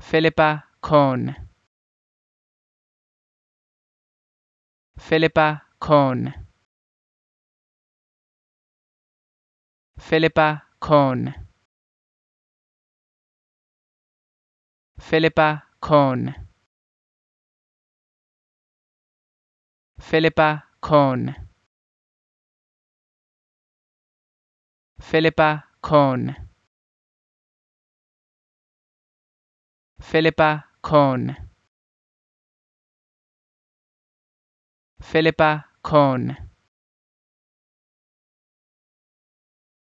Philippa Cohn. Philippa Cohn. Philippa Cohn. Philippa Cohn. Philippa Cohn. Philippa cohn Philippa Cohn. Philippa Cohn